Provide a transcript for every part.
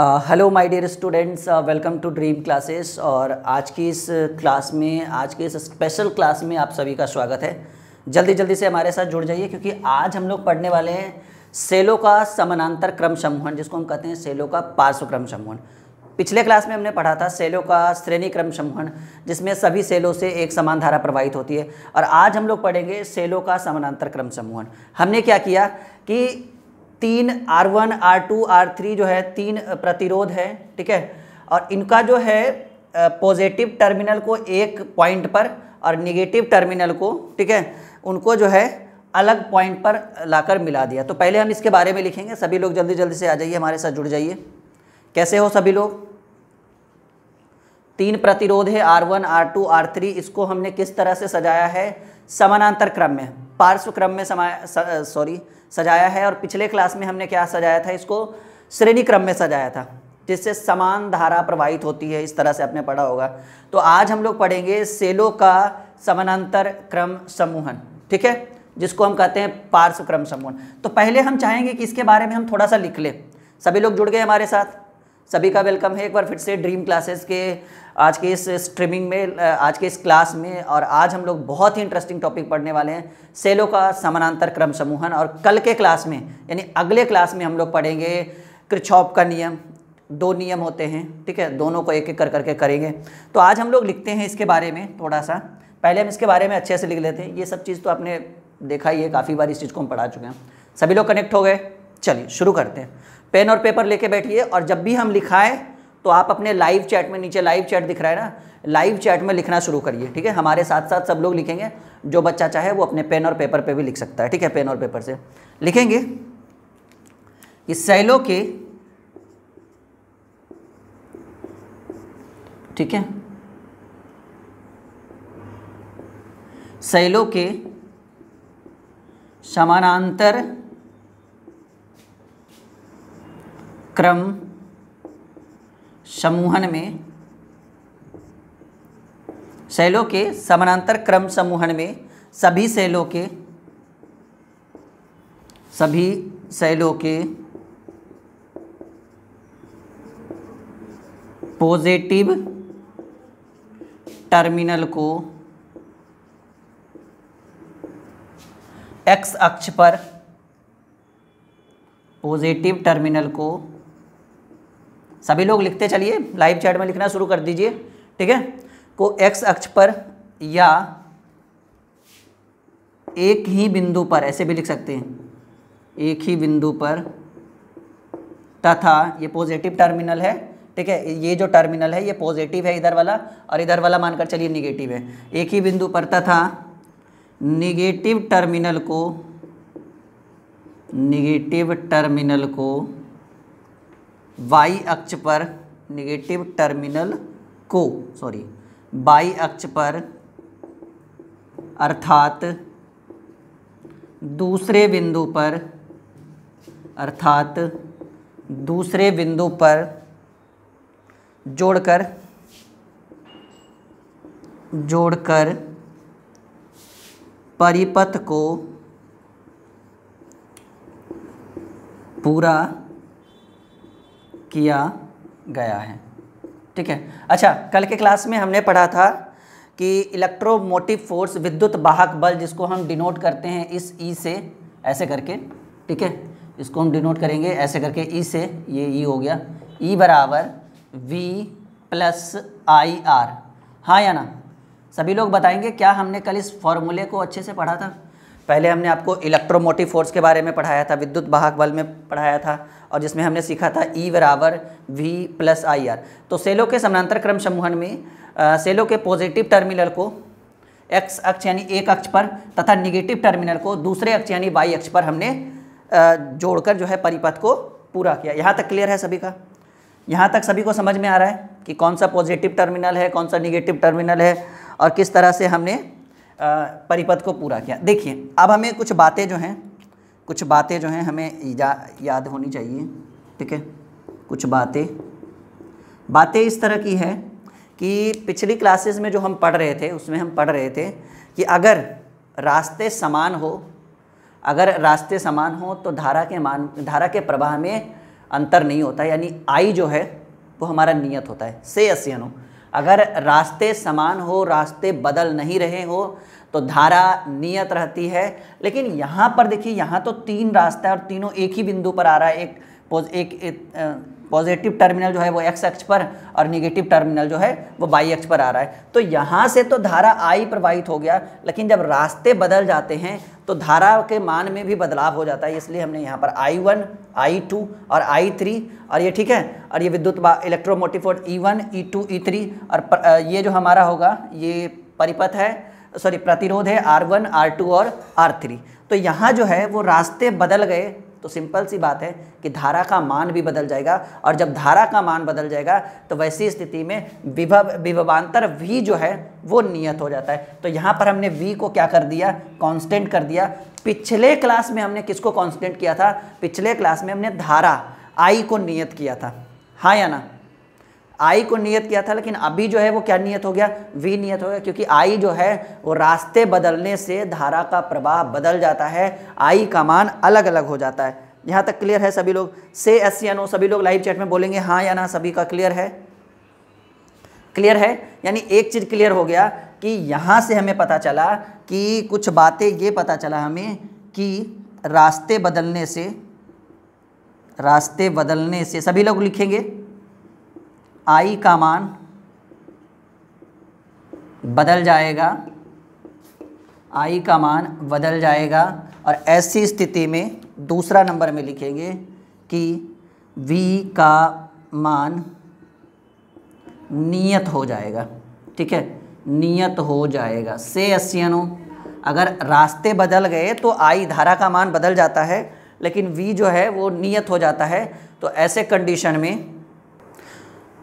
Hello my dear students welcome to dream classes और आज की इस क्लास में, आज के इस स्पेशल क्लास में आप सभी का स्वागत है। जल्दी जल्दी से हमारे साथ जुड़ जाइए क्योंकि आज हम लोग पढ़ने वाले हैं सेलो का समानांतर क्रम समूहन, जिसको हम कहते हैं सेलो का पार्श्व क्रम समूहन। पिछले क्लास में हमने पढ़ा था सेलो का श्रेणी क्रम समूहन, जिसमें सभी सेलों से एक समान धारा प्रवाहित होती है। और आज हम लोग पढ़ेंगे सेलो का समानांतर क्रम समूहन। हमने क्या किया कि तीन R one, R two, R three जो है, तीन प्रतिरोध है, ठीक है? और इनका जो है पॉजिटिव टर्मिनल को एक पॉइंट पर और निगेटिव टर्मिनल को, ठीक है? उनको जो है, अलग पॉइंट पर लाकर मिला दिया। तो पहले हम इसके बारे में लिखेंगे। सभी लोग जल्दी जल्दी से आ जाइए, हमारे साथ जुड़ जाइए। कैसे हो सभी लोग? तीन प्रतिरोध है, R one, R two, R three, इसको हमने किस तरह से सजाया है? समानांतर क्रम में। पार्श्व क्रम में समाया सॉरी सजाया है और पिछले क्लास में हमने क्या सजाया था? इसको श्रेणी क्रम में सजाया था, जिससे समान धारा प्रवाहित होती है, इस तरह से आपने पढ़ा होगा। तो आज हम लोग पढ़ेंगे सेलो का समानांतर क्रम समूहन, ठीक है? जिसको हम कहते हैं पार्श्व क्रम समूहन। तो पहले हम चाहेंगे कि इसके बारे में हम थोड़ा सा लिख लें। सभी लोग जुड़ गए हमारे साथ? सभी का वेलकम है एक बार फिर से ड्रीम क्लासेस के आज के इस स्ट्रीमिंग में आज के इस क्लास में और आज हम लोग बहुत ही इंटरेस्टिंग टॉपिक पढ़ने वाले हैं, सेलो का समानांतर क्रम समूहन और कल के क्लास में, यानी अगले क्लास में हम लोग पढ़ेंगे क्रिछॉप का नियम, दो नियम होते हैं, ठीक है, दोनों को एक एक कर करके करेंगे। तो आज हम लोग लिखते हैं इसके बारे में थोड़ा सा पहले हम इसके बारे में अच्छे से लिख लेते हैं, ये सब चीज़ तो आपने देखा ही है, काफ़ी बार इस चीज़ को हम पढ़ा चुके हैं। सभी लोग कनेक्ट हो गए? चलिए शुरू करते हैं। पेन और पेपर लेके बैठिए और जब भी हम लिखाएँ तो आप अपने लाइव चैट में, नीचे लाइव चैट दिख रहा है ना लाइव चैट में लिखना शुरू करिए, ठीक है? हमारे साथ साथ सब लोग लिखेंगे, जो बच्चा चाहे वो अपने पेन और पेपर पे भी लिख सकता है, ठीक है? पेन और पेपर से। लिखेंगे कि सैलो के ठीक है? सैलो के समानांतर क्रम समूहन में, शैलों के समानांतर क्रम समूहन में, सभी शैलों के, सभी शैलों के पॉजिटिव टर्मिनल को एक्स अक्ष पर पॉजिटिव टर्मिनल को सभी लोग लिखते चलिए लाइव चैट में लिखना शुरू कर दीजिए, ठीक है? को एक्स अक्ष पर या एक ही बिंदु पर, ऐसे भी लिख सकते हैं। एक ही बिंदु पर तथा ये पॉजिटिव टर्मिनल है, ठीक है? ये जो टर्मिनल है, ये पॉजिटिव है इधर वाला, और इधर वाला मानकर चलिए निगेटिव है। एक ही बिंदु पर तथा निगेटिव टर्मिनल को निगेटिव टर्मिनल को वाई अक्ष पर निगेटिव टर्मिनल को सॉरी बाई अक्ष पर अर्थात दूसरे बिंदु पर, अर्थात दूसरे बिंदु पर जोड़कर जोड़कर परिपथ को पूरा किया गया है। ठीक है? अच्छा कल के क्लास में हमने पढ़ा था कि इलेक्ट्रोमोटिव फोर्स विद्युत वाहक बल जिसको हम डिनोट करते हैं इस ई से, ऐसे करके, ठीक है? इसको हम डिनोट करेंगे ऐसे करके ई से, ये ई हो गया। ई बराबर वी प्लस आई आर हाँ या ना? सभी लोग बताएँगे क्या हमने कल इस फॉर्मूले को अच्छे से पढ़ा था? पहले हमने आपको इलेक्ट्रोमोटिव फोर्स के बारे में पढ़ाया था विद्युत वाहक बल में पढ़ाया था और जिसमें हमने सीखा था ई बराबर वी प्लस आई आर तो सेलो के समानांतर क्रम समूहन में आ, सेलो के पॉजिटिव टर्मिनल को एक्स अक्ष यानी एक अक्ष पर तथा निगेटिव टर्मिनल को दूसरे अक्ष यानी वाई अक्ष पर हमने जोड़कर जो है परिपथ को पूरा किया। यहाँ तक क्लियर है सभी का? यहाँ तक सभी को समझ में आ रहा है कि कौन सा पॉजिटिव टर्मिनल है कौन सा निगेटिव टर्मिनल है और किस तरह से हमने परिपथ को पूरा किया। देखिए अब हमें कुछ बातें जो हैं कुछ बातें जो हैं हमें या, याद होनी चाहिए ठीक है? कुछ बातें। बातें इस तरह की है कि पिछली क्लासेस में जो हम पढ़ रहे थे उसमें हम पढ़ रहे थे कि अगर रास्ते समान हो अगर रास्ते समान हो तो धारा के मान धारा के प्रवाह में अंतर नहीं होता यानी आई जो है वो हमारा नियत होता है। से अस्यनो अगर रास्ते समान हो रास्ते बदल नहीं रहे हो तो धारा नियत रहती है। लेकिन यहाँ पर देखिए यहाँ तो तीन रास्ता है और तीनों एक ही बिंदु पर आ रहा है। एक एक, एक पॉजिटिव टर्मिनल जो है वो एक्स एक्स पर और निगेटिव टर्मिनल जो है वो बाई एक्स पर आ रहा है। तो यहाँ से तो धारा आई प्रवाहित हो गया, लेकिन जब रास्ते बदल जाते हैं तो धारा के मान में भी बदलाव हो जाता है, इसलिए हमने यहाँ पर आई वन आई टू और आई थ्री और ये ठीक है, और ये विद्युत electromotive force E one E two E three और ये जो हमारा होगा, ये परिपथ है सॉरी प्रतिरोध है आर वन आर टू और आर थ्री तो यहाँ जो है वो रास्ते बदल गए तो सिंपल सी बात है कि धारा का मान भी बदल जाएगा और जब धारा का मान बदल जाएगा तो वैसी स्थिति में विभव विभवान्तर वी जो है, वो नियत हो जाता है। तो यहाँ पर हमने वी को क्या कर दिया? कांस्टेंट कर दिया। पिछले क्लास में हमने किसको कांस्टेंट किया था? पिछले क्लास में हमने धारा आई को नियत किया था। हाँ या ना? आई को नियत किया था, लेकिन अभी जो है वो क्या नियत हो गया? वी नियत हो गया, क्योंकि आई जो है वो रास्ते बदलने से धारा का प्रवाह बदल जाता है, आई का मान अलग अलग हो जाता है। यहाँ तक क्लियर है सभी लोग? से, एस या, नो, सभी लोग लाइव चैट में बोलेंगे हाँ या ना, सभी का क्लियर है? क्लियर है? यानी एक चीज़ क्लियर हो गया कि यहाँ से हमें पता चला कि कुछ बातें ये पता चला हमें कि रास्ते बदलने से, रास्ते बदलने से, सभी लोग लिखेंगे? आई का मान बदल जाएगा। आई का मान बदल जाएगा और ऐसी स्थिति में दूसरा नंबर में लिखेंगे कि v का मान नियत हो जाएगा। ठीक है? नियत हो जाएगा। से अस्यनो अगर रास्ते बदल गए तो आई धारा का मान बदल जाता है, लेकिन v जो है वो नियत हो जाता है। तो ऐसे कंडीशन में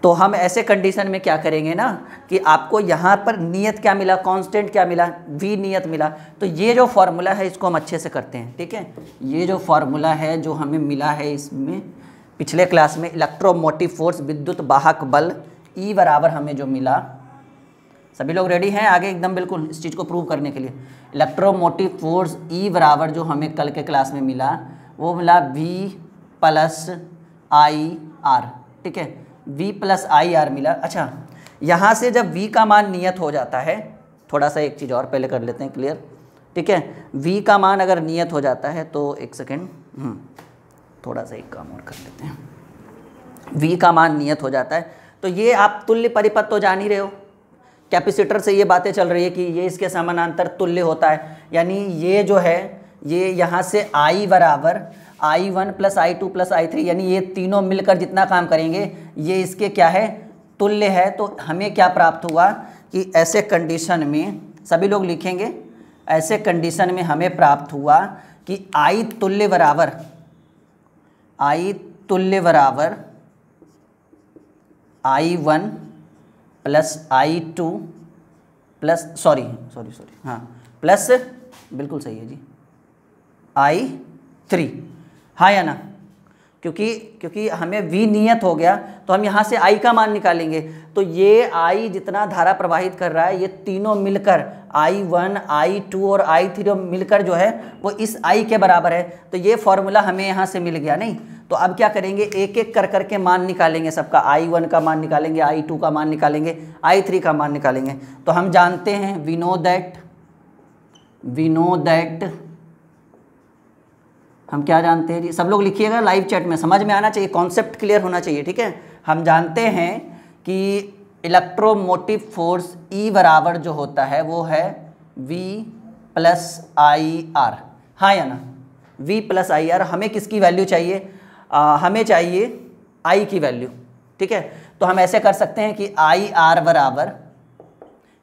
तो हम ऐसे कंडीशन में क्या करेंगे ना, कि आपको यहाँ पर नियत क्या मिला कांस्टेंट क्या मिला वी नियत मिला तो ये जो फॉर्मूला है इसको हम अच्छे से करते हैं, ठीक है? ये जो फॉर्मूला है, जो हमें मिला है इसमें, पिछले क्लास में इलेक्ट्रोमोटिव फोर्स विद्युत वाहक बल ई e बराबर हमें जो मिला, सभी लोग रेडी हैं आगे एकदम बिल्कुल इस चीज़ को प्रूव करने के लिए? इलेक्ट्रोमोटिव फोर्स ई बराबर जो हमें कल के क्लास में मिला, वो मिला वी प्लस आई आर ठीक है? V प्लस आई आर मिला। अच्छा यहाँ से जब v का मान नियत हो जाता है थोड़ा सा एक चीज़ और पहले कर लेते हैं क्लियर ठीक है? V का मान अगर नियत हो जाता है तो एक सेकेंड हम्म, थोड़ा सा एक काम और कर लेते हैं। V का मान नियत हो जाता है तो ये आप तुल्य परिपथ तो जान ही रहे हो। कैपेसिटर से ये बातें चल रही है कि ये इसके समानांतर तुल्य होता है। यानी ये जो है ये यहाँ से आई बराबर I one plus I two plus I three यानी ये तीनों मिलकर जितना काम करेंगे ये इसके क्या है? तुल्य है। तो हमें क्या प्राप्त हुआ कि ऐसे कंडीशन में, सभी लोग लिखेंगे, ऐसे कंडीशन में हमें प्राप्त हुआ कि आई तुल्य बराबर, आई तुल्य बराबर I one plus I two plus sorry sorry sorry हाँ प्लस, बिल्कुल सही है जी, आई थ्री हाँ या ना? क्योंकि क्योंकि हमें वी नियत हो गया तो हम यहाँ से आई का मान निकालेंगे। तो ये आई जितना धारा प्रवाहित कर रहा है, ये तीनों मिलकर आई वन आई टू और आई थ्री मिलकर जो है, वो इस आई के बराबर है। तो ये फॉर्मूला हमें यहाँ से मिल गया, नहीं? तो अब क्या करेंगे? एक एक कर करके मान निकालेंगे सबका। आई वन का मान निकालेंगे आई टू का मान निकालेंगे आई थ्री का मान निकालेंगे। तो हम जानते हैं we know that we know that हम क्या जानते हैं जी? सब लोग लिखिएगा लाइव चैट में। समझ में आना चाहिए कॉन्सेप्ट क्लियर होना चाहिए ठीक है? हम जानते हैं कि इलेक्ट्रोमोटिव फोर्स ई बराबर जो होता है वो है वी प्लस आई आर हाँ या ना? वी प्लस आई आर हमें किसकी वैल्यू चाहिए? आ, हमें चाहिए आई की वैल्यू ठीक है? तो हम ऐसे कर सकते हैं कि आई आर बराबर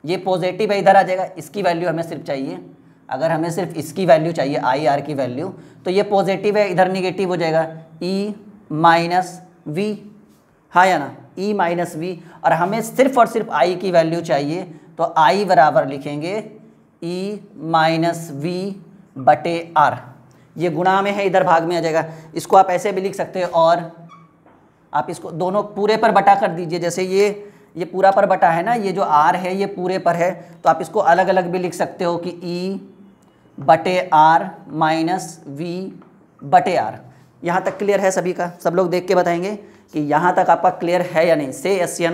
ये पॉजिटिव है इधर आ जाएगा इसकी वैल्यू हमें सिर्फ़ चाहिए अगर हमें सिर्फ़ इसकी वैल्यू चाहिए आई आर की वैल्यू तो ये पॉजिटिव है, इधर निगेटिव हो जाएगा। ई माइनस वी हाँ या ना? ई माइनस वी और हमें सिर्फ़ और सिर्फ़ आई की वैल्यू चाहिए तो आई बराबर लिखेंगे ई माइनस वी बटे आर ये गुणा में है, इधर भाग में आ जाएगा। इसको आप ऐसे भी लिख सकते हैं, और आप इसको दोनों पूरे पर बटा कर दीजिए। जैसे ये ये पूरा पर बटा है ना, ये जो आर है, ये पूरे पर है तो आप इसको अलग अलग भी लिख सकते हो कि ई बटे आर माइनस वी बटे आर। यहाँ तक क्लियर है सभी का? सब लोग देख के बताएँगे कि यहाँ तक आपका क्लियर है या नहीं। से एस सी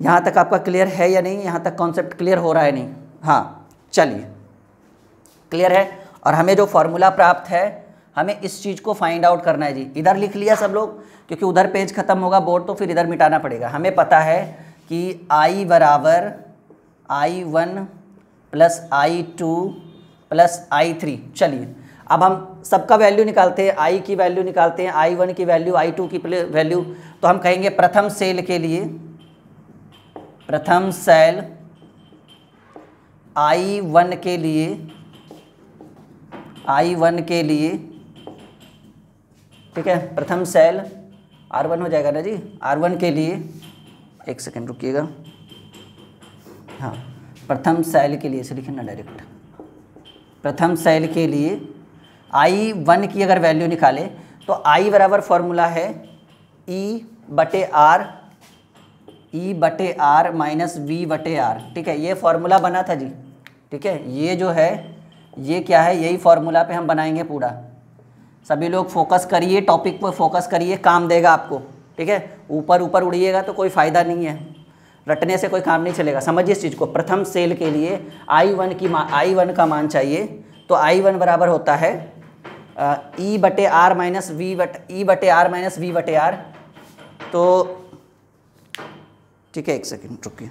यहाँ तक आपका क्लियर है या नहीं? यहाँ तक कॉन्सेप्ट क्लियर हो रहा है नहीं? हाँ चलिए। क्लियर है? और हमें जो फॉर्मूला प्राप्त है, हमें इस चीज़ को फाइंड आउट करना है जी। इधर लिख लिया सब लोग, क्योंकि उधर पेज खत्म होगा बोर्ड तो फिर इधर मिटाना पड़ेगा। हमें पता है कि आई बराबर I one plus I two plus I three. चलिए, अब हम सबका वैल्यू निकालते हैं, आई की वैल्यू निकालते हैं, आई वन की वैल्यू, आई टू की वैल्यू। तो हम कहेंगे प्रथम सेल के लिए, प्रथम सेल आई वन के लिए, आई वन के लिए, ठीक है, प्रथम सेल आर वन हो जाएगा ना जी? आर वन के लिए, एक सेकेंड रुकिएगा। हाँ। प्रथम सेल के लिए इसे लिखे ना डायरेक्ट प्रथम सेल के लिए आई वन की अगर वैल्यू निकाले तो आई बराबर फॉर्मूला है ई बटे आर ई बटे आर माइनस वी बटे आर ठीक है, ये फॉर्मूला बना था जी। ठीक है, ये जो है, ये क्या है, यही फॉर्मूला पे हम बनाएँगे पूरा। सभी लोग फोकस करिए टॉपिक पर फोकस करिए, काम देगा आपको। ठीक है ऊपर ऊपर उड़िएगा तो कोई फ़ायदा नहीं है। रटने से कोई काम नहीं चलेगा। समझिए इस चीज़ को। प्रथम सेल के लिए आई वन की आई वन का मान चाहिए। तो आई वन बराबर होता है ई बटे R minus V but E बटे आर माइनस वी बटे आर तो ठीक है, एक सेकेंड, रुकिए।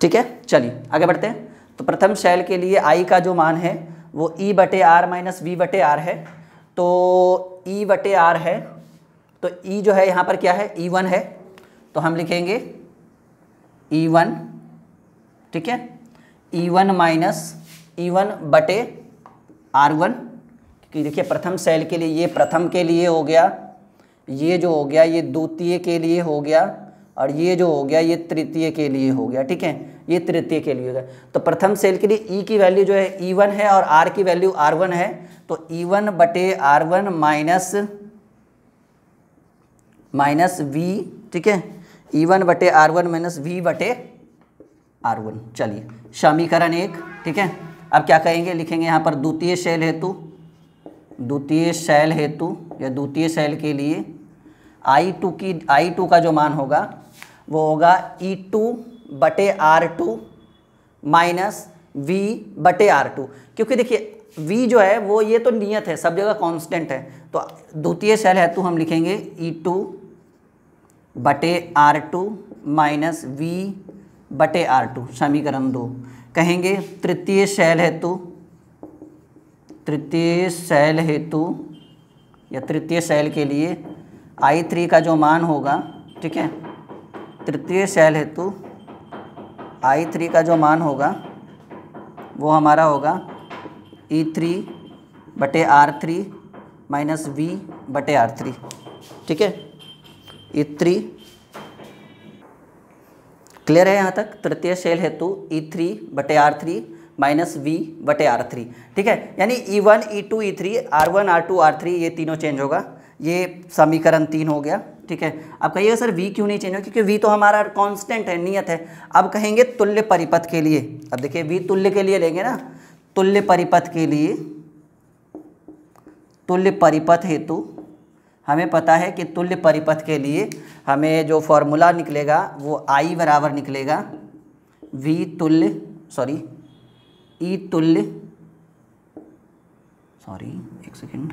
ठीक है, चलिए, आगे बढ़ते हैं। तो प्रथम शैल के लिए आई का जो मान है, वो ई बटे आर माइनस वी बटे आर है। तो ई बटे आर है। तो ई जो है, यहाँ पर क्या है? ई वन है। तो हम लिखेंगे ई वन ठीक है? E one minus E one बटे आर वन क्योंकि देखिए प्रथम सेल के लिए, ये प्रथम के लिए हो गया, ये जो हो गया, ये द्वितीय के लिए हो गया, और ये जो हो गया, ये तृतीय के लिए हो गया, ठीक है? ये तृतीय के लिए हो गया। तो प्रथम सेल के लिए ई की वैल्यू जो है ई वन है और आर की वैल्यू आर वन है तो ई वन बटे R one minus minus V ठीक है? ई वन बटे आर वन माइनस वी बटे आर वन चलिए समीकरण एक, ठीक है? अब क्या कहेंगे? लिखेंगे यहाँ पर द्वितीय शैल हेतु। द्वितीय शैल हेतु, या द्वितीय शैल के लिए आई टू की आई टू का जो मान होगा, वो होगा ई टू बटे आर टू माइनस वी बटे आर टू क्योंकि देखिए वी जो है, वो ये तो नियत है, सब जगह कांस्टेंट है। तो द्वितीय शैल हेतु हम लिखेंगे ई टू बटे आर टू माइनस वी बटे आर टू, समीकरण दो। कहेंगे, तृतीय शैल हेतु, तृतीय शैल हेतु, या तृतीय शैल के लिए आई थ्री का जो मान होगा, ठीक है? तृतीय शैल हेतु आई थ्री का जो मान होगा, वो हमारा होगा ई थ्री बटे आर थ्री माइनस वी बटे आर थ्री, ठीक है? ई थ्री क्लियर है यहाँ तक? तृतीय शैल हेतु ई थ्री बटे आर थ्री माइनस वी बटे आर थ्री ठीक है? यानी E one E two E three R one R two R three ये तीनों चेंज होगा। ये समीकरण तीन हो गया। ठीक है? अब कहिएगा सर वी क्यों नहीं चेंज हो क्योंकि वी तो हमारा कांस्टेंट है, नियत है। अब कहेंगे तुल्य परिपथ के लिए। अब देखिए वी तुल्य के लिए लेंगे ना। तुल्य परिपथ के लिए तुल्य परिपथ हेतु हमें पता है कि तुल्य परिपथ के लिए हमें जो फॉर्मूला निकलेगा, वो आई बराबर निकलेगा वी तुल्य सॉरी ई तुल्य सॉरी एक सेकेंड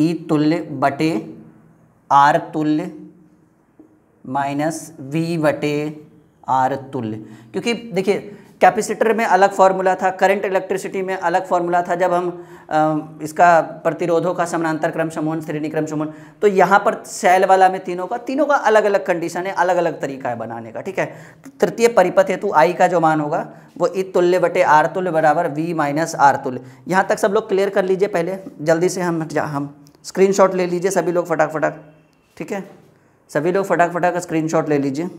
ई तुल्य बटे आर तुल्य माइनस वी बटे आर तुल्य। क्योंकि देखिए कैपेसिटर में अलग फार्मूला था करंट इलेक्ट्रिसिटी में अलग फार्मूला था जब हम आ, इसका प्रतिरोधों का समानांतर क्रम समूहन श्रेणी क्रम समूहन तो यहाँ पर सेल वाला में तीनों का तीनों का अलग अलग कंडीशन है अलग अलग तरीका है बनाने का ठीक है? तो तृतीय परिपथ हेतु आई का जो मान होगा वो ई तुल्य बटे आर तुल्य बराबर वी माइनस आर तुल्य। यहाँ तक सब लोग क्लियर कर लीजिए पहले जल्दी से हम हम स्क्रीन ले लीजिए सभी लोग फटाक फटाक ठीक है? सभी लोग फटाक फटाक स्क्रीन ले लीजिए।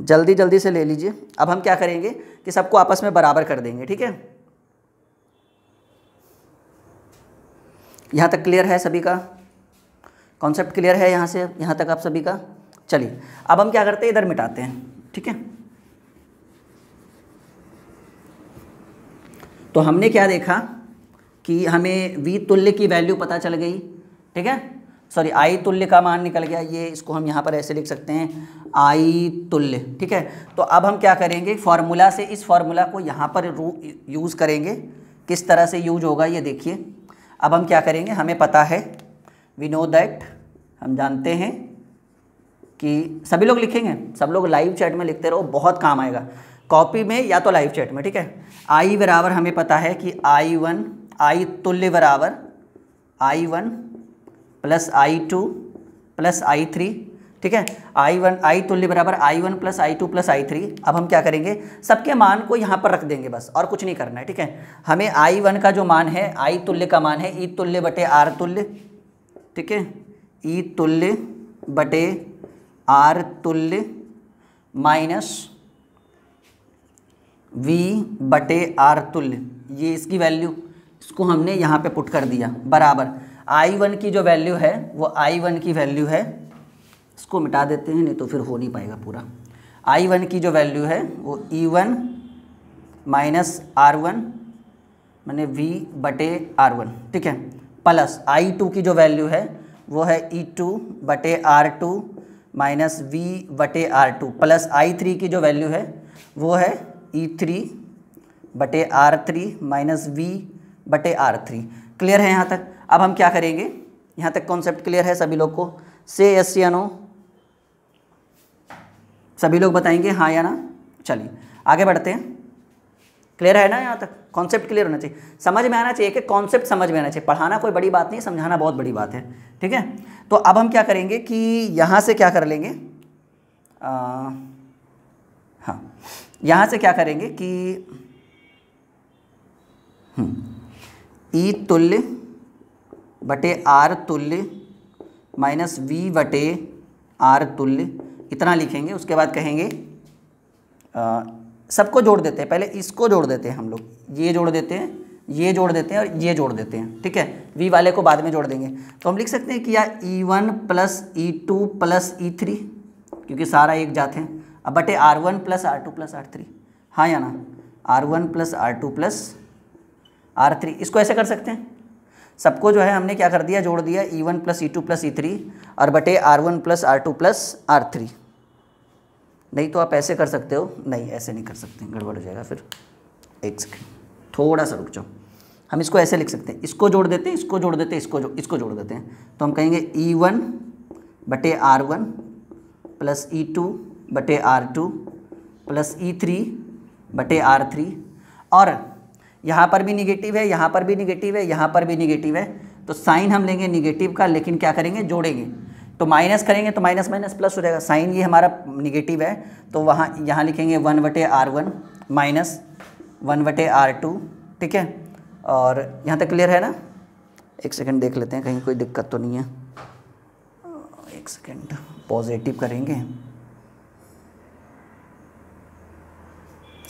जल्दी जल्दी से ले लीजिए। अब हम क्या करेंगे कि सबको आपस में बराबर कर देंगे, ठीक है? यहाँ तक क्लियर है सभी का? कॉन्सेप्ट क्लियर है यहाँ से? यहाँ तक आप सभी का? चलिए, अब हम क्या करते हैं? इधर मिटाते हैं, ठीक है? तो हमने क्या देखा कि हमें वी तुल्य की वैल्यू पता चल गई, ठीक है? सॉरी आई तुल्य का मान निकल गया। ये इसको हम यहाँ पर ऐसे लिख सकते हैं आई तुल्य ठीक है? तो अब हम क्या करेंगे? फार्मूला से इस फार्मूला को यहाँ पर यूज़ करेंगे। किस तरह से यूज़ होगा ये देखिए। अब हम क्या करेंगे? हमें पता है वी नो दैट हम जानते हैं कि सभी लोग लिखेंगे, सब लोग लाइव चैट में लिखते रहो, बहुत काम आएगा। कॉपी में या तो लाइव चैट में, ठीक है? आई बराबर हमें पता है कि आई वन आई तुल्य बराबर I one plus I two plus I three, ठीक है? आई वन, आई तुल्य बराबर I one plus I two plus I three. अब हम क्या करेंगे? सबके मान को यहाँ पर रख देंगे बस, और कुछ नहीं करना है, ठीक है? हमें आई वन का जो मान है, आई तुल्य का मान है, ई तुल्य बटे आर तुल्य, ठीक है? ई तुल्य बटे आर तुल्य माइनस वी बटे आर तुल्य, ये इसकी वैल्यू, इसको हमने यहाँ पे पुट कर दिया, बराबर। आई वन की जो वैल्यू है, वो आई वन की वैल्यू है, इसको मिटा देते हैं, नहीं तो फिर हो नहीं पाएगा पूरा। आई वन की जो वैल्यू है, वो E one minus R one मैंने वी बटे आर वन ठीक है? प्लस आई टू की जो वैल्यू है, वो है ई टू बटे आर टू माइनस वी बटे R two plus I three की जो वैल्यू है, वो है ई थ्री बटे आर थ्री माइनस वी बटे आर थ्री क्लियर है यहाँ तक? अब हम क्या करेंगे? यहाँ तक कॉन्सेप्ट क्लियर है सभी लोग को? से एस या नो? सभी लोग बताएँगे हाँ या ना? चलिए आगे बढ़ते हैं। क्लियर है ना यहाँ तक? कॉन्सेप्ट क्लियर होना चाहिए। समझ में आना चाहिए कि कॉन्सेप्ट समझ में आना चाहिए। पढ़ाना कोई बड़ी बात नहीं समझाना बहुत बड़ी बात है। ठीक है? तो अब हम क्या करेंगे कि यहाँ से क्या कर लेंगे? आ, हाँ। यहाँ से क्या करेंगे कि हम्म, ई तुल्य बटे आर तुल्य माइनस वी बटे आर तुल्य इतना लिखेंगे, उसके बाद कहेंगे सबको जोड़ देते हैं, पहले इसको जोड़ देते हैं हम लोग, ये जोड़ देते हैं, ये जोड़ देते हैं और ये जोड़ देते हैं, ठीक है? वी वाले को बाद में जोड़ देंगे। तो हम लिख सकते हैं कि या E one plus E two plus E three, क्योंकि सारा एक जाते हैं। अब बटे R one plus R two plus R three हाँ या ना? R one plus R two plus R three, इसको ऐसे कर सकते हैं। सबको जो है हमने क्या कर दिया, जोड़ दिया E one plus E two plus E three और बटे R one plus R two plus R three नहीं तो आप ऐसे कर सकते हो। नहीं, ऐसे नहीं कर सकते। गड़बड़ हो जाएगा फिर। एक सेकेंड थोड़ा सा रुक जाओ। हम इसको ऐसे लिख सकते हैं। इसको जोड़ देते हैं, इसको जोड़ देते हैं, इसको जो, इसको जोड़ देते हैं। तो हम कहेंगे ई वन बटे R one plus E two बटे R two plus E three बटे आर थ्री और यहाँ पर भी निगेटिव है, यहाँ पर भी निगेटिव है, यहाँ पर भी निगेटिव है। तो साइन हम लेंगे निगेटिव का, लेकिन क्या करेंगे? जोड़ेंगे। तो माइनस करेंगे तो माइनस माइनस प्लस हो जाएगा। साइन ये हमारा निगेटिव है तो वहाँ, यहाँ लिखेंगे वन बटे आर वन माइनस वन बटे आर टू ठीक है? और यहाँ तक क्लियर है ना? एक सेकंड देख लेते हैं, कहीं कोई दिक्कत तो नहीं है। एक सेकंड पॉजिटिव करेंगे।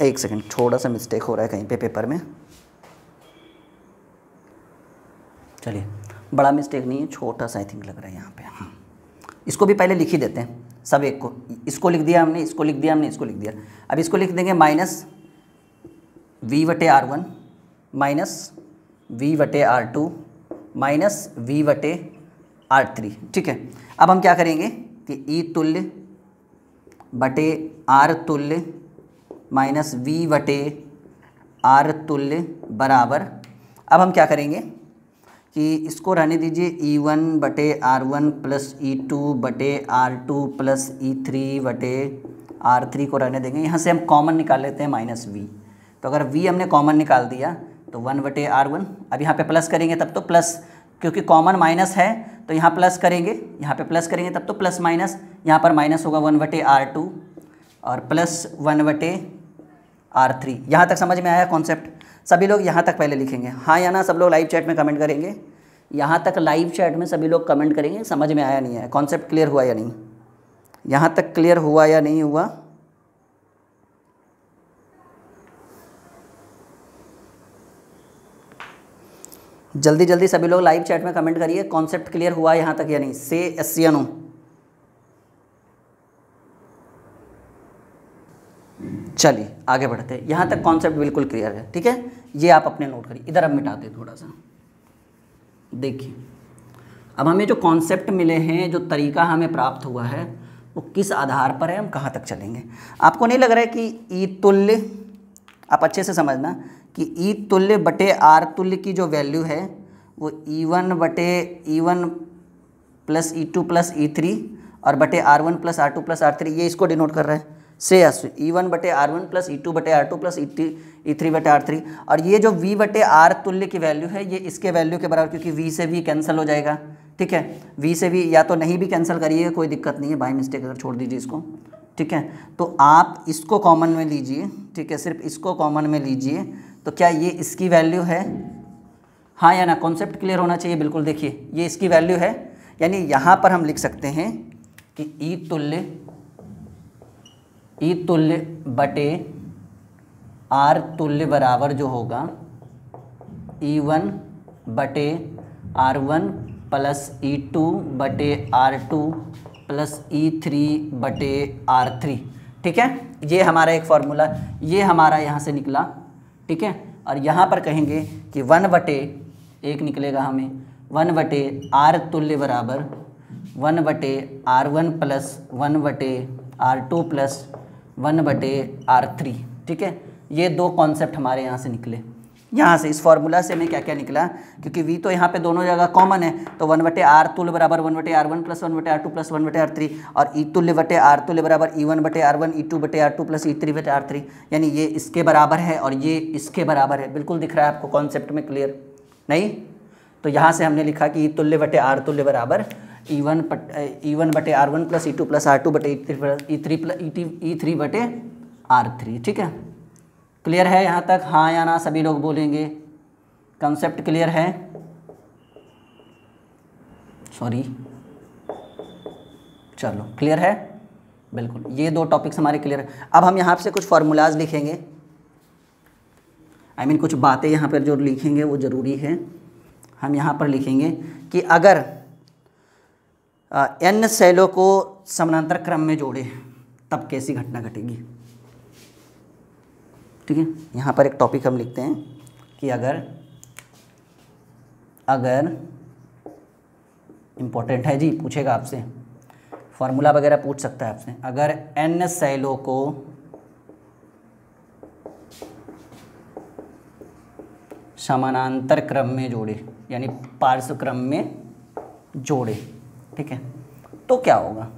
एक सेकंड थोड़ा सा मिस्टेक हो रहा है कहीं पे पेपर में। चलिए, बड़ा मिस्टेक नहीं है, छोटा सा आई थिंक लग रहा है यहाँ पे हाँ। इसको भी पहले लिख ही देते हैं, सब एक को। इसको लिख दिया हमने, इसको लिख दिया हमने, इसको लिख दिया। अब इसको लिख देंगे माइनस वी वटे आर वन माइनस वी वटे आर टू माइनस वी वटे आर थ्री ठीक है? अब हम क्या करेंगे कि ई तुल्य बटे आर तुल्य माइनस वी वटे आर तुल्य बराबर, अब हम क्या करेंगे? कि इसको रहने दीजिए ई वन बटे R one plus E two बटे R two plus E three बटे आर थ्री को रहने देंगे। यहाँ से हम कॉमन निकाल लेते हैं माइनस वी तो अगर वी हमने कॉमन निकाल दिया तो वन बटे आर वन अब यहाँ पे प्लस करेंगे तब तो प्लस क्योंकि कॉमन माइनस है तो यहाँ प्लस करेंगे, यहाँ पे प्लस करेंगे तब तो प्लस माइनस यहाँ पर माइनस होगा वन बटे आर टू और प्लस वन बटे आर थ्री यहाँ तक समझ में आया कॉन्सेप्ट सभी लोग यहाँ तक पहले लिखेंगे। हाँ या ना, सब लोग लाइव चैट में कमेंट करेंगे। यहाँ तक लाइव चैट में सभी लोग कमेंट करेंगे, समझ में आया नहीं आया कॉन्सेप्ट क्लियर हुआ या नहीं? यहाँ तक क्लियर हुआ या नहीं हुआ? जल्दी जल्दी सभी लोग लाइव चैट में कमेंट करिए कॉन्सेप्ट क्लियर हुआ यहाँ तक या नहीं? से एस सी नो चलिए, आगे बढ़ते हैं। यहाँ तक कॉन्सेप्ट बिल्कुल क्लियर है, ठीक है? ये आप अपने नोट करिए। इधर अब मिटाते थोड़ा सा। देखिए, अब हमें जो कॉन्सेप्ट मिले हैं, जो तरीका हमें प्राप्त हुआ है, वो किस आधार पर है, हम कहाँ तक चलेंगे? आपको नहीं लग रहा है कि ई तुल्य, आप अच्छे से समझना, कि ई तुल्य बटे आर तुल्य की जो वैल्यू है, वो ई वन बटे E one plus E two plus E three और बटे R one plus R two plus R three ये इसको डिनोट कर रहा है। से यस ई वन बटे R one plus E two बटे R two plus E three बटे आर थ्री और ये जो वी बटे आर तुल्य की वैल्यू है, ये इसके वैल्यू के बराबर, क्योंकि वी से वी कैंसिल हो जाएगा, ठीक है? वी से वी या तो नहीं भी कैंसिल करिए, कोई दिक्कत नहीं है बाई मिस्टेक अगर छोड़ दीजिए इसको, ठीक है? तो आप इसको कॉमन में लीजिए, ठीक है? सिर्फ़ इसको कॉमन में लीजिए तो क्या ये इसकी वैल्यू है? हाँ या ना कॉन्सेप्ट क्लियर होना चाहिए, बिल्कुल देखिए, ये इसकी वैल्यू है, यानी यहाँ पर हम लिख सकते हैं कि ई तुल्य ई तुल्य बटे आर तुल्य बराबर जो होगा ई वन बटे R one plus E two बटे R two plus E three बटे आर थ्री ठीक है? ये हमारा एक फार्मूला ये हमारा यहाँ से निकला। ठीक है? और यहाँ पर कहेंगे कि वन बटे एक निकलेगा हमें। वन बटे आर तुल्य बराबर वन बटे आर वन प्लस वन बटे आर टू प्लस वन बटे आर थ्री ठीक है ये दो कॉन्सेप्ट हमारे यहाँ से निकले यहाँ से इस फॉर्मूला से हमें क्या क्या निकला क्योंकि वी तो यहाँ पे दोनों जगह कॉमन है तो वन बटे आर तुल बराबर वन बटे आर वन प्लस वन बटे आर टू प्लस वन बटे आर थ्री और ई तुल्य बटे आर तुल्य बराबर ई वन बटे आर वन ई टू बटे R two plus E three बटे आर थ्री यानी ये इसके बराबर है और ये इसके बराबर है बिल्कुल दिख रहा है आपको कॉन्सेप्ट में क्लियर नहीं तो यहाँ से हमने लिखा कि ई तुल्य बटे आर तुल्य बराबर ई वन ई वन बटे R one plus E two plus R two बटे E three plus E plus E three बटे आर थ्री ठीक है? क्लियर है यहाँ तक? हाँ या ना? सभी लोग बोलेंगे। कंसेप्ट क्लियर है? सॉरी चलो क्लियर है? बिल्कुल ये दो टॉपिक्स हमारे क्लियर है। अब हम यहाँ से कुछ फार्मूलाज लिखेंगे। आई I मीन mean, कुछ बातें यहाँ पर जो लिखेंगे वो ज़रूरी है। हम यहाँ पर लिखेंगे कि अगर एन सेलों को समानांतर क्रम में जोड़े तब कैसी घटना घटेगी? ठीक है, यहाँ पर एक टॉपिक हम लिखते हैं कि अगर अगर इम्पोर्टेंट है जी, पूछेगा आपसे फॉर्मूला वगैरह पूछ सकता है आपसे, अगर एन सेलों को समानांतर क्रम में जोड़े, यानी पार्श्व क्रम में जोड़े ठीक है? तो क्या होगा?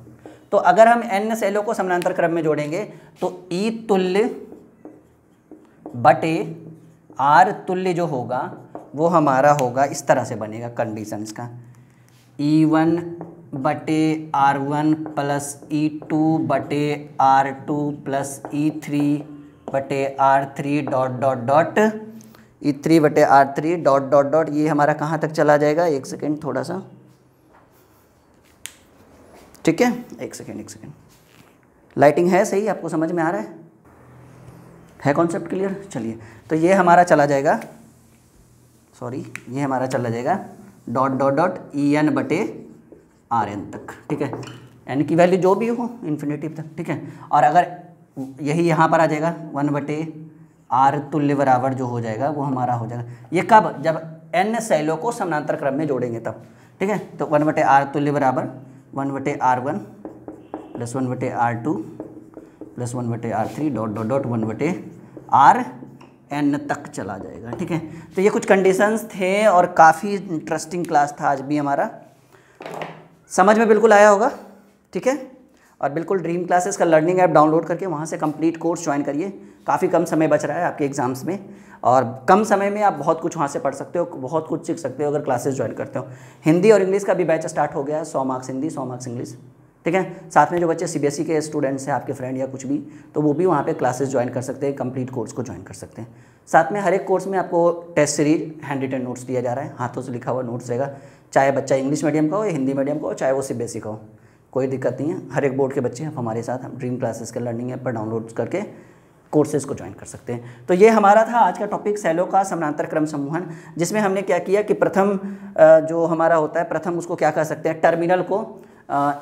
तो अगर हम एन सेलों को समानांतर क्रम में जोड़ेंगे तो ई तुल्य बटे आर तुल्य जो होगा, वो हमारा होगा, इस तरह से बनेगा कंडीशन इसका ई वन बटे R one plus E two बटे R two plus E three बटे R three dot dot dot E three बटे R three dot dot dot ये हमारा कहाँ तक चला जाएगा? एक सेकेंड थोड़ा सा। ठीक है? एक सेकेंड एक सेकेंड लाइटिंग है सही? आपको समझ में आ रहा है? है कॉन्सेप्ट क्लियर चलिए. तो ये हमारा चला जाएगा. सॉरी ये हमारा चला जाएगा. Dot dot dot E N बटे आर एन तक. ठीक है? एन की वैल्यू जो भी हो इन्फिनेटिव तक. ठीक है? और अगर यही यहाँ पर आ जाएगा वन बटे आर तुल्य बराबर जो हो जाएगा, वो हमारा हो जाएगा. ये कब? जब एन सैलों को समानांतर क्रम में जोड़ेंगे तब. ठीक है? तो वन बटे आर तुल्य बराबर वन बटे आर वन प्लस वन बटे आर टू प्लस वन बटे R three dot dot dot one बटे आर एन तक चला जाएगा, ठीक है? तो ये कुछ कंडीशंस थे और काफ़ी इंटरेस्टिंग क्लास था आज भी हमारा। समझ में बिल्कुल आया होगा, ठीक है? और बिल्कुल ड्रीम क्लासेस का लर्निंग ऐप डाउनलोड करके वहाँ से कंप्लीट कोर्स ज्वाइन करिए। काफ़ी कम समय बच रहा है आपके एग्ज़ाम्स में। और कम समय में आप बहुत कुछ वहाँ से पढ़ सकते हो, बहुत कुछ सीख सकते हो अगर क्लासेस ज्वाइन करते हो। हिंदी और इंग्लिश का भी बैच स्टार्ट हो गया है, सौ मार्क्स हिंदी, सौ मार्क्स इंग्लिश। ठीक है? साथ में जो बच्चे सीबीएसई e के स्टूडेंट्स हैं, आपके फ्रेंड या कुछ भी तो वो भी वहाँ पे क्लासेस ज्वाइन कर सकते हैं कंप्लीट कोर्स को ज्वाइन कर सकते हैं। साथ में हर एक कोर्स में आपको test series handwritten notes दिया जा रहा है। हाथों से लिखा हुआ नोट्स रहेगा। चाहे बच्चा इंग्लिश मीडियम का हो या हिंदी मीडियम का हो, चाहे वो सी e का हो। कोई दिक्कत नहीं है। हर एक बोर्ड के बच्चे आप हमारे साथ, हम ड्रीम क्लासेस के लर्निंग ऐप पर डाउनलोड करके कोर्सेज को ज्वाइन कर सकते हैं। तो ये हमारा था आज का टॉपिक सैलो का समानांतर क्रम समूहन जिसमें हमने क्या किया कि प्रथम जो हमारा होता है, प्रथम उसको क्या कह सकते हैं टर्मिनल को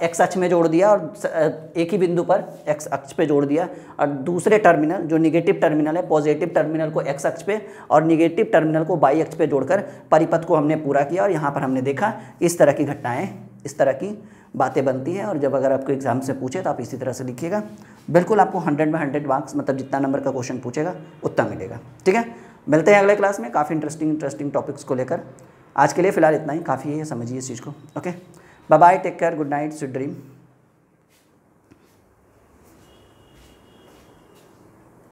एक्स अक्ष में जोड़ दिया और एक ही बिंदु पर एक्स अक्ष पे जोड़ दिया। और दूसरे टर्मिनल जो निगेटिव टर्मिनल है पॉजिटिव टर्मिनल को एक्स अक्ष पे और निगेटिव टर्मिनल को बाई अक्ष पे जोड़कर परिपथ को हमने पूरा किया और यहाँ पर हमने देखा इस तरह की घटनाएँ, इस तरह की बातें बनती हैं और जब अगर आपको एग्ज़ाम से पूछे तो आप इसी तरह से लिखिएगा। बिल्कुल आपको हंड्रेड में हंड्रेड मार्क्स मतलब जितना नंबर का क्वेश्चन पूछेगा, उतना मिलेगा। ठीक है? मिलते हैं अगले क्लास में काफ़ी इंटरेस्टिंग इंटरेस्टिंग टॉपिक्स को लेकर। आज के लिए फ़िलहाल इतना ही। काफ़ी है, समझिए इस चीज़ को। Okay bye bye take care good night sweet dream